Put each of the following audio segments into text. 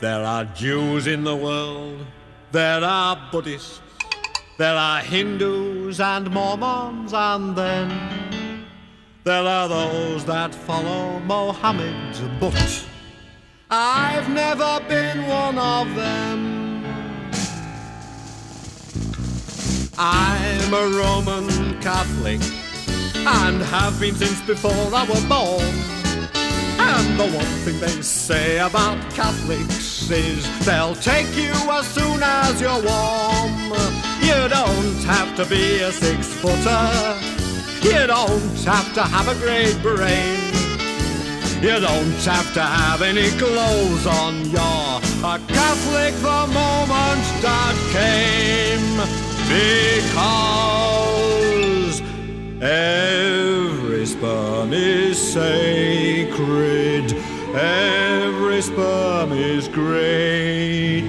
There are Jews in the world, there are Buddhists, there are Hindus and Mormons, and then there are those that follow Mohammed, but I've never been one of them. I'm a Roman Catholic and have been since before I was born. The one thing they say about Catholics is they'll take you as soon as you're warm. You don't have to be a six footer. You don't have to have a great brain. You don't have to have any clothes on. You're a Catholic the moment that came. Because Every sperm is great.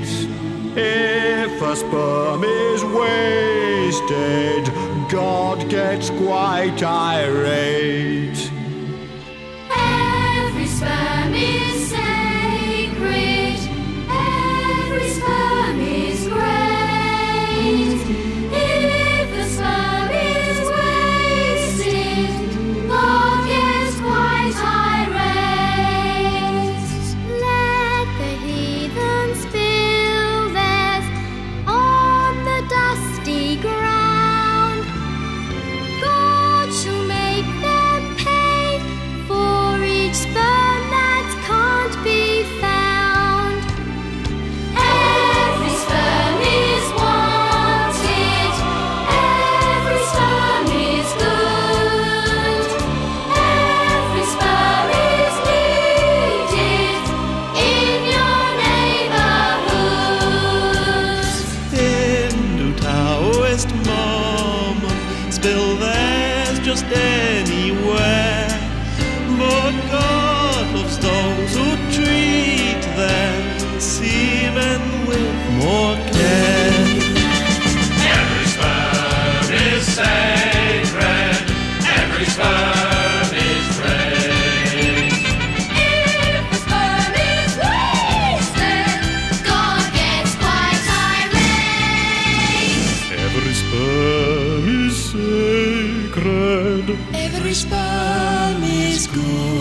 If a sperm is wasted, God gets quite irate. Every sperm is anywhere. But God loves those who treat them, even with more Every sperm is good.